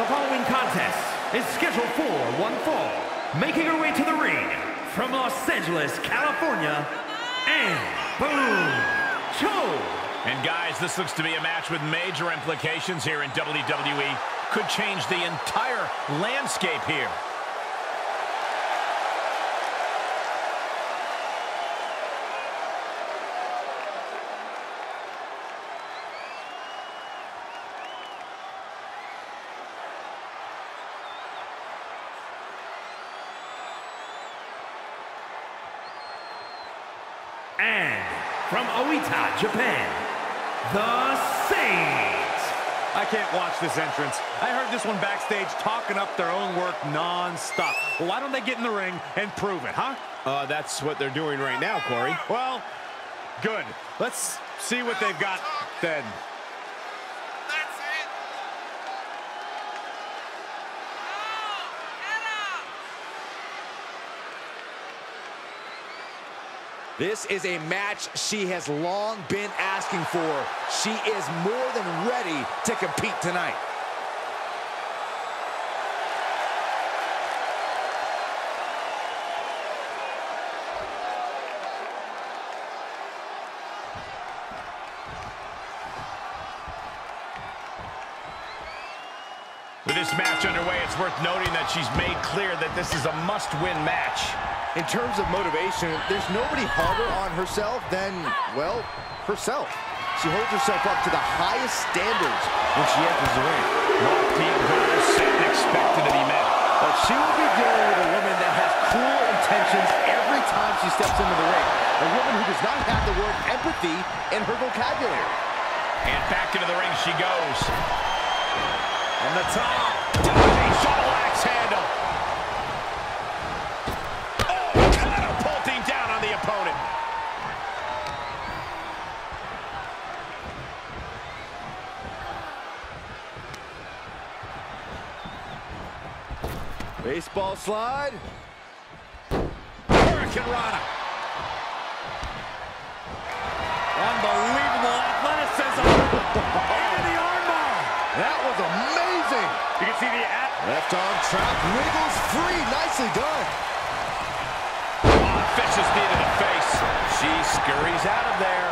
The following contest is scheduled for one fall. Making her way to the ring from Los Angeles, California, and Boom Cho. And guys, this looks to be a match with major implications here in WWE. Could change the entire landscape here. And from Oita, Japan, The Saints. I can't watch this entrance. I heard this one backstage talking up their own work non-stop. Well, why don't they get in the ring and prove it, huh? Uh, that's what they're doing right now, Corey. Well, good. Let's see what they've got then. This is a match she has long been asking for. She is more than ready to compete tonight. This match underway, it's worth noting that she's made clear that this is a must-win match. In terms of motivation, there's nobody harder on herself than, well, herself. She holds herself up to the highest standards when she enters the ring. Lofty goals set and expected to be met. But she will be dealing with a woman that has cruel intentions every time she steps into the ring. A woman who does not have the word empathy in her vocabulary. And back into the ring she goes. On the top. Diving shuttle axe handle. Oh, catapulting down on the opponent. Baseball slide. Hurricanrana. Unbelievable athleticism. Into the armbar. That was amazing. You can see the at Left arm trap wiggles free. Nicely done. Oh, vicious knee to the face. She scurries out of there.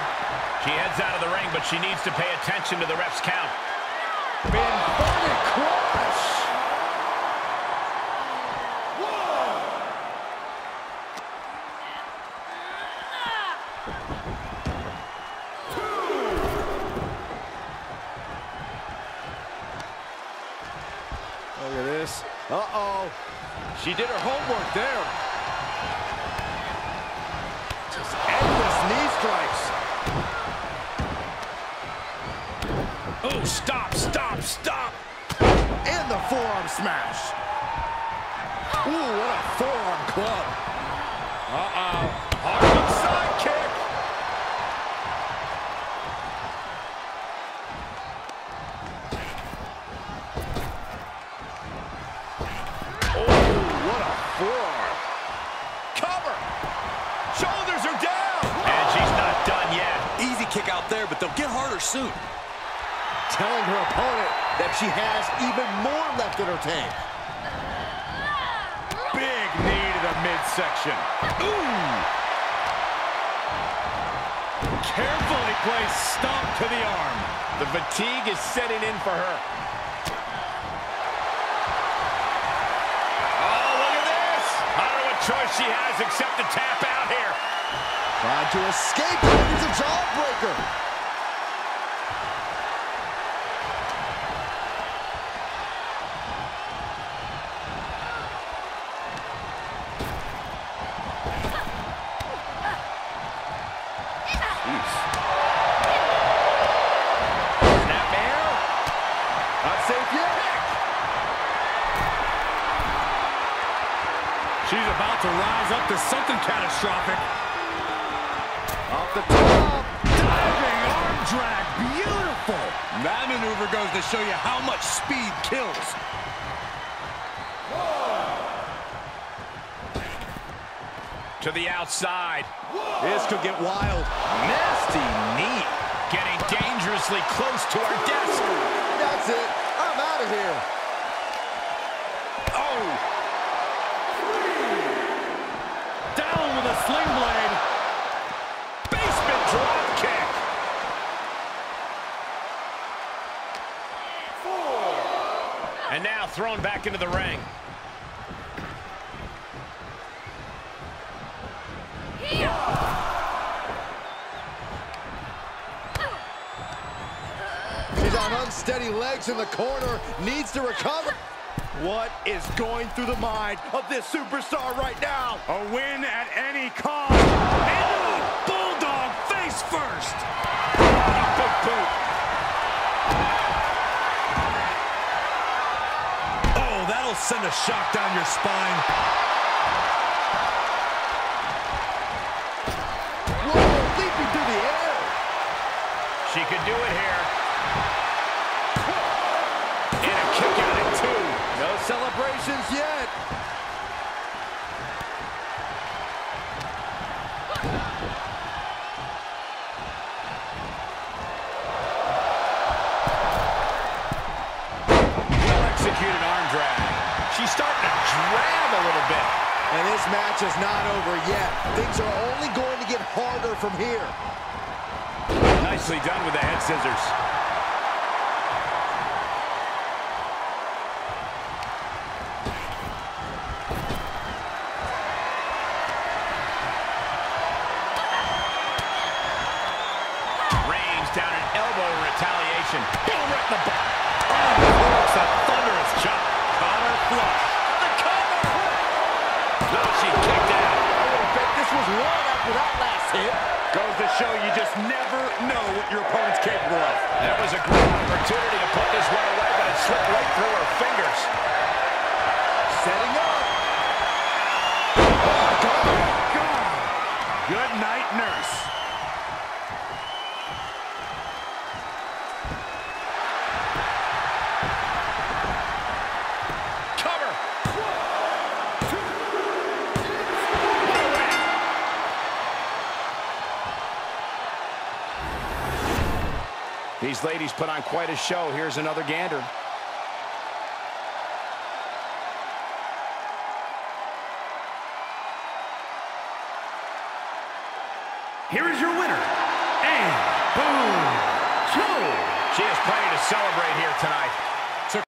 She heads out of the ring, but she needs to pay attention to the ref's count. Inverted Uh-oh. She did her homework there. Just endless knee strikes. Oh, stop, stop, stop. And the forearm smash. Ooh, what a forearm club. Uh-oh. Forearm. Cover. Shoulders are down. And she's not done yet. Easy kick out there, but they'll get harder soon. Telling her opponent that she has even more left in her tank. Big knee to the midsection. Ooh. Carefully placed stomp to the arm. The fatigue is setting in for her. Choice she has except to tap out here. Trying to escape. It's a jawbreaker. She's about to rise up to something catastrophic. Off the top. Diving arm drag. Beautiful. That maneuver goes to show you how much speed kills. To the outside. This could get wild. Nasty knee. Getting dangerously close to our desk. That's it. I'm out of here. Oh, sling blade. Basement drop kick. And now thrown back into the ring. She's on unsteady legs in the corner, needs to recover. What is going through the mind of this superstar right now? A win at any cost. And Bulldog face first. Big boot. Oh, that'll send a shock down your spine. Whoa, leaping through the air. She could do it here. Celebrations yet. Well executed arm drag. She's starting to drag a little bit. And this match is not over yet. Things are only going to get harder from here. Nicely done with the head scissors. Retaliation. Boom, right in the butt. That's a thunderous chop. Connor flush. The cover. No, she kicked out. I would bet this was long after that last hit. Goes to show you just never know what your opponent's capable of. That was a great opportunity to put this one away, but it slipped right through her fingers. Setting up. Oh, good night, nurse. These ladies put on quite a show. Here's another gander. Here is your winner, and boom, Joe. She has plenty to celebrate here tonight.